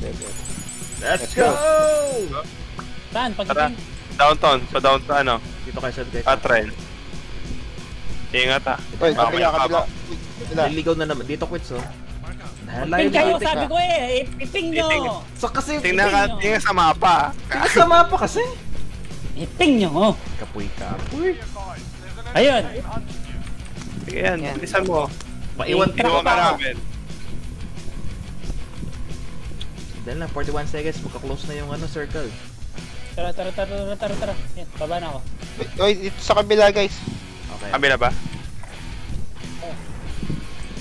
Let's Let's go! Saan? Tara. Pagdating? Downtown. Pa downtown ano. Dito kayo sa deck. Ah, train. Ingat ah. Uy, Mamaya kabila, ka kabila. Naliligaw na naman. Dito quits oh. Ping kayo, sabi ko eh. Iping nyo. Sa kasi... Tingnan ka, tingnan sa mapa. Sa mapa kasi. Iping nyo. Kapoy kapoy. Ayun. Sige yan, bilisan mo. Paiwan Iwan ka namin. Dahil na, 41 seconds. Magka-close na yung ano, circle. Tara, tara, tara, tara, tara, tara. Yan, baba na ako. Uy, dito sa kabila, guys. Okay. Kabila ba?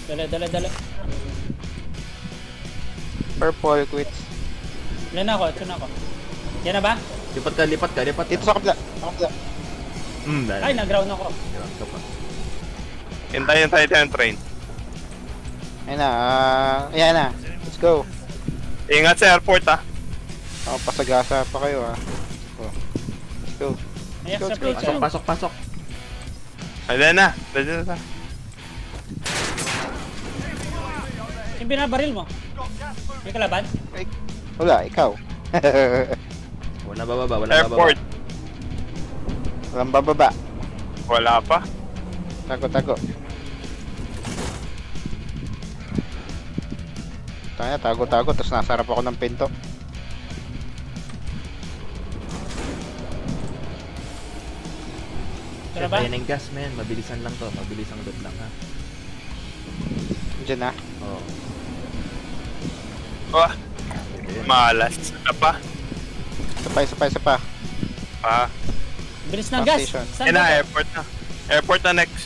Dala, dala, dala. Purple quits. Ilan na ako, ito na ako. Yan na ba? Lipat ka, lipat ka, lipat ka. Dito sa kabila. Sa kabila. Hmm, dahil. Ay, nag-ground ako. Ground ka pa. Hintayin tayo ng train. Ayan na. ah, ayan na. Let's go. Ingat sa airport ah. Oh, pasagasa pa kayo ah. Oh. Let's go. Let's go, plate Pasok, pasok, pasok. Na. Ayan na. Yung binabaril mo. May kalaban? Wala, ikaw. Wala bababa, wala Airport. bababa. Walang bababa. Wala pa. Tago, tago. Tayo tago, tago. Tapos nasarap ako ng pinto. Tara ba? Yan yung gas, man. Mabilisan lang to. Mabilisang loot lang, ha. Diyan na. Oo. Wah, Pwede yun. malas. Ano pa? Isa pa, isa pa, isa pa. Ah, Bilis ng gas. Saan na, airport na. Airport na next.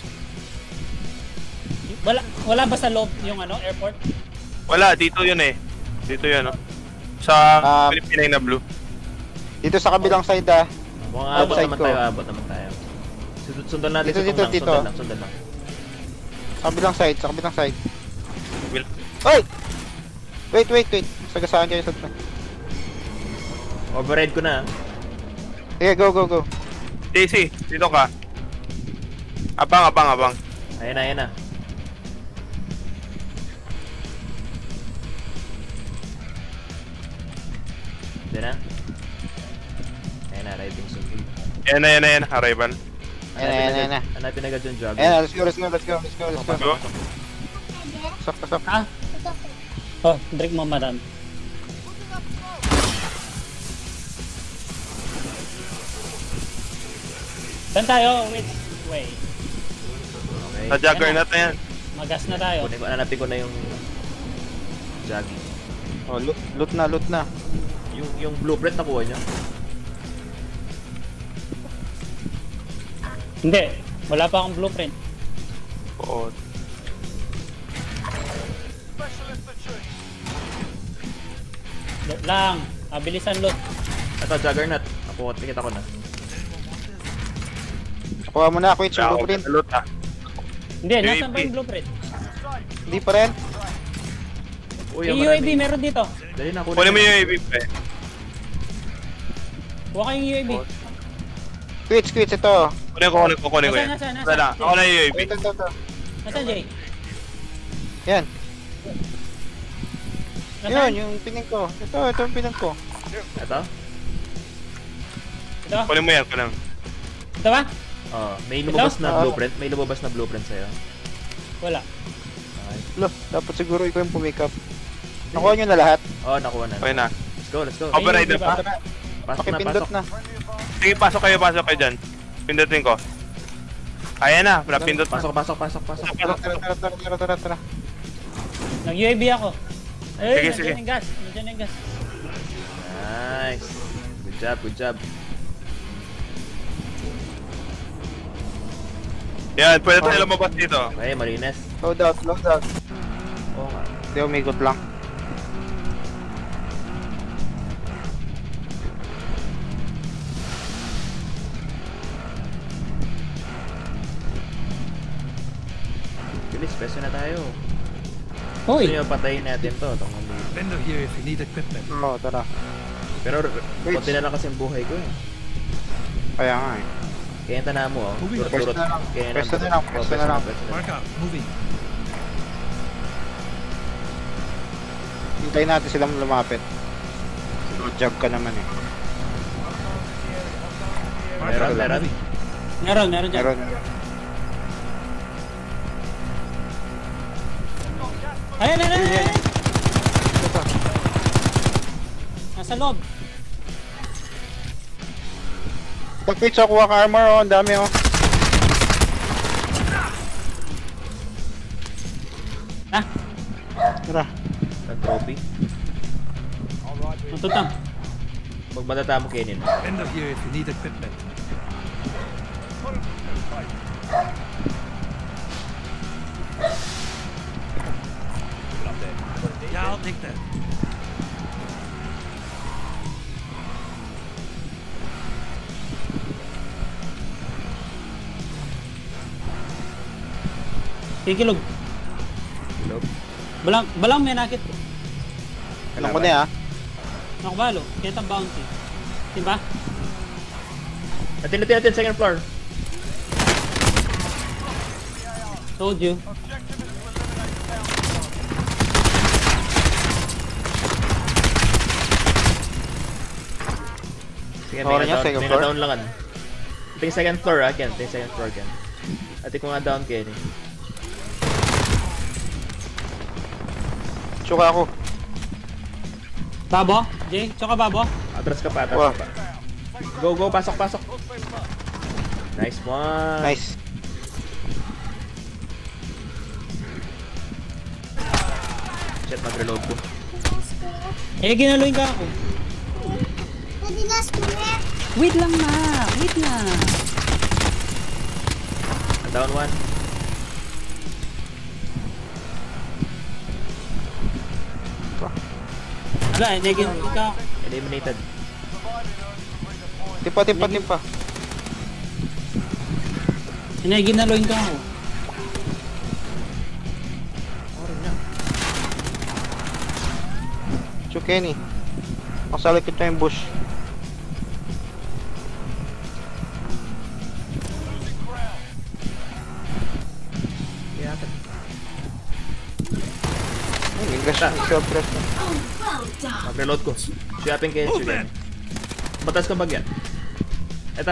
Wala, wala ba sa loob yung ano, airport? Wala, dito yun eh. Dito yun oh. Sa Um, Pilipinay na blue. Dito sa kabilang side ah. Aabot Outside naman ko. tayo, aabot naman tayo. Sund- Sundan natin Dito, sa dito, tunglang. dito. Sundan lang, sundan lang. Sa kabilang side, sa kabilang side. Bil- Oy! Wait, wait, wait. Sagasaan kayo sa... Override ko na. ah. Sige, go, go, go. Daisy, dito ka. Abang, abang, abang. Ayan na, ayan na. Diyan na. Ayan na, arriving soon. Yan na, yan na, yan na. Arrival. Ayan na, ayan na, ayan na. Hanapin agad yung job. Ayan na, let's go, let's go, let's go, let's go, let's go. Pasok, pasok. Ha? Oh, drink mo, madam. Saan tayo? Which way? Okay. Sa Juggernaut na yan. Magas na tayo. Kunin ko, hanapin ko na yung jogging. Oh, loot, loot na, loot na. Yung, yung blueprint nakuha niyo? Hindi. Wala pa akong blueprint. Oo. Loot lang. Ah, bilisan loot. Ito, juggernaut. Nakuha, tikita ko na. Kuha mo na, Wala yung ako blueprint. salot ah. Hindi, UAV. nasan ba yung blueprint? Hindi pa rin. Uy, Yung UAV meron dito. Dali na, kunin Kunin mo na. yung UAV pre. Huwag kayong UAV. Quits, quits, ito. Kunin ko, kunin ko, kunin ko Nasaan, yan. nasaan, nasaan? Wala lang. Ako na yung UAV. Ito, ito, ito. Nasaan, Jay? Yan. Yun, Nasaan? yung pining ko. Ito, ito yung pining ko. Ito? Ito? Kunin mo yan, kunin. Ito ba? Oh, may lumabas na Ah. blueprint. May lumabas na blueprint sa'yo. Wala. Lo, dapat siguro ikaw yung pumikap. Nakuha nyo na lahat. Oh, nakuha na. Okay na. Let's go, let's go. Ay, Override UAV na pa. Pasok na, pasok. na. Sige, pasok kayo, pasok kayo dyan. Pindutin ko. Ayan na, wala pindot na. Pasok, pasok, pasok, pasok. Tara, tara, tara, tara, tara, tara, tara. Nag-UAV ako. Ay, Sige, nandiyan sige. yung gas. Nandiyan yung gas. Nice. Good job, good job. Yan, pwede tayo lumabas dito. Okay, Marines. Load out, load out. Oo nga. Hindi, umikot lang. Peso na tayo. Hoy! Gusto nyo patayin natin to, itong. Vendor here if you need equipment. Oo, tara. Pero, konti na lang kasi ang buhay ko eh. Kaya nga eh. Kaya yung tanahan mo, oh. Moving. Turot, turot. Pwesto na lang. Pwesto na lang, Oh, pwesto na lang. pwesto na. Mark out. Moving. Hintayin natin silang lumapit. Jog ka naman eh. Meron, meron. Meron, meron dyan. Meron. Ayan, ayan, ayan, ayan. Nasa loob. Pag-pitch ako kuha ka armor oh, ang dami oh. Ha? Tara. Ang trophy. Tutang. Magmatata mo kainin. Window here if you need equipment. Yeah, I'll take that. Kikilog. Ilog. Balang, balang may nakit. Alam ko na ah. Nakabalo. Kita bounty. Diba? Natin natin natin second floor. Told you. Okay may niya, na-down, second may floor? na-down lang ano. Ito yung second floor ah, Ken. Ito yung second floor, Ken. Ate ko nga down, Ken. eh. Tsuka ako. Babo? Jay? Tsaka babo? Atras ka pa, atras Wow. ka pa. Go, go, pasok, pasok. Nice one. Nice. Shit, mag-reload ko. Eh, ginaluin ka ako. Pwede na square. Wait lang na. Wait na. Down one. Wala, ka ako. Eliminated. Timpa, timpa, timpa. Hindi, ginaluin ka ako. Chu Kenny. Masalikit na yung bush. Ay, English na. Self-press na. mag-reload ko. Siyapin kayo, siyapin. Batas ka bagyan. Eto.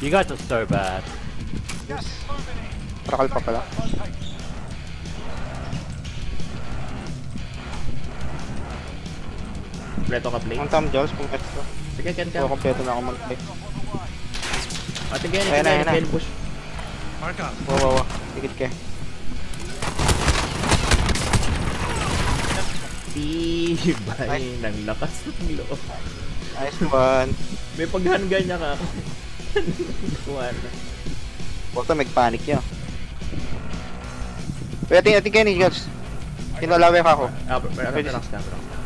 You guys are so bad. Yes. Rakal pa pala. Kompleto ka play. Ang Jones, kung ito. Sige, Ken, So, Ken. kompleto na ako mag-play. Ate Ken, ayan na. Ken, push. Mark up. Wow, wow, wow. Dikit ka. Tibay ng lakas ng loob. Nice one. May paghanga niya ka. Kuha na. Huwag ka mag-panic niya. Wait, ating, ating Kenny, Jones. Tinalaway ka ako. Ah, pero relax ka, relax ka.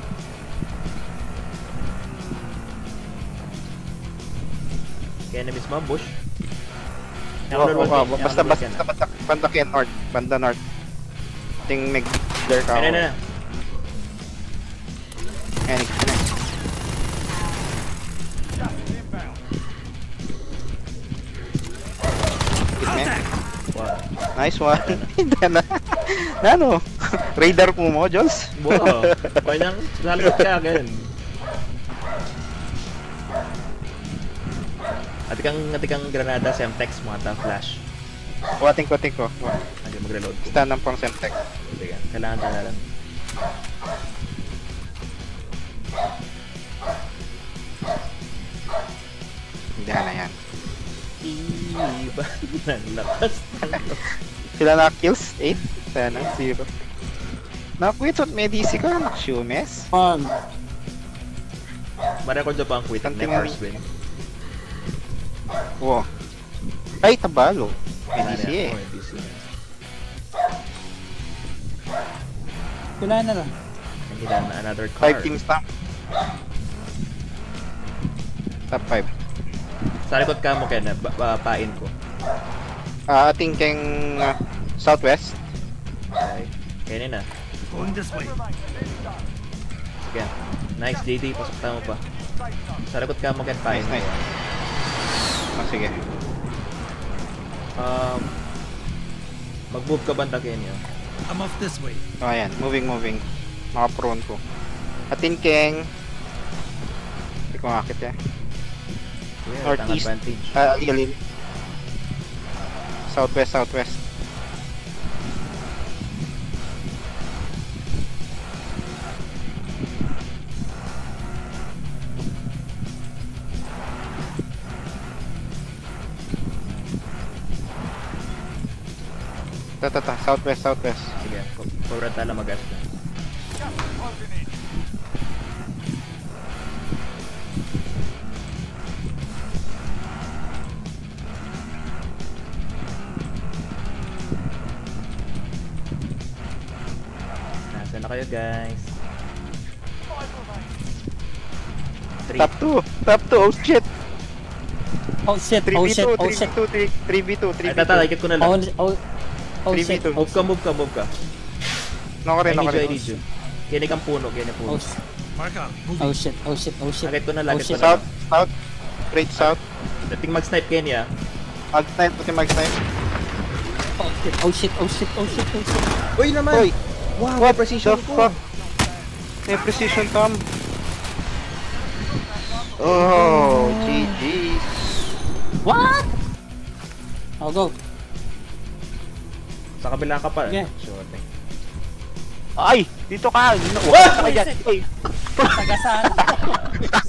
Kaya na miss mo, bush. Oo, oo, oo. Yan, Basta, ulol basta, ka na. basta, banda kayo north. Banda north. Ating mag-clear ka ako. Ayun na, me. Wow. Nice one. Dana. Nano? Radar po mo, Jules? Wow. Kanyang salot ka agad. Ati kang ati kang granada semtex mo ata flash. Wating ko, ting ko. Hindi magre-load ko. Stand ng pang Semtec. Hindi ka. Kailangan ka lang. Hindi na yan. Iba ng lakas. Sila na kills? 8? Sana, 0. Nakwit at may DC ka, nakshumes. Pag. Ma-record na pa ang quit first win. Wow. Ay, tabalo. May Wala DC na. eh. DC na. Kailangan na lang. Nandiyan na another card. 5 teams na. Top 5. Sa likod ka mo, Ken. Ba ba- pain ko. Ah, ating keng ah, Southwest. Okay. Kaya na. Going this way. Sige. Nice, JD. Pasok tama pa. Sa likod ka mo, Ken. Pain Nice, nice. Ko. Oh, sige. Um, Mag-move ka banda Kenyo. I'm off this way. Oh, ayan. Moving, moving. Maka-prone ko. Atin Keng. Hindi ko makakit eh. Yeah, Northeast. advantage. Ah, alin. Southwest, southwest. Ta ta ta, southwest, southwest. Sige, forward tala mag-gas ka. Nasaan na kayo guys? Three. Top 2! Top 2! Oh shit! Oh shit, oh 3v2, shit, oh shit. 3v2, 3v2, 3v2. Ay, tata, ikit ko na lang. Oh, oh, oh shit. 3v2. Move ka, move ka, move ka. Nako I rin, need nako you, I rin. need you. Kinig ang puno, kinig ang puno. Oh, shit, Mark out. oh shit, oh shit, oh shit. Akit ko na lang, Oh, ko na. South, south. Straight south. Dating mag-snipe Kenya. Mag-snipe, pati mag-snipe. Oh shit, oh shit, oh shit, oh shit, oh shit. Uy naman! Hoy! Wow, What precision the ko! fuck? May precision, Tom. Oh, GG. What? I'll go. Sa kabila ka pa. Sige. Sure. Ay! Dito ka! Ay, Tagasaan.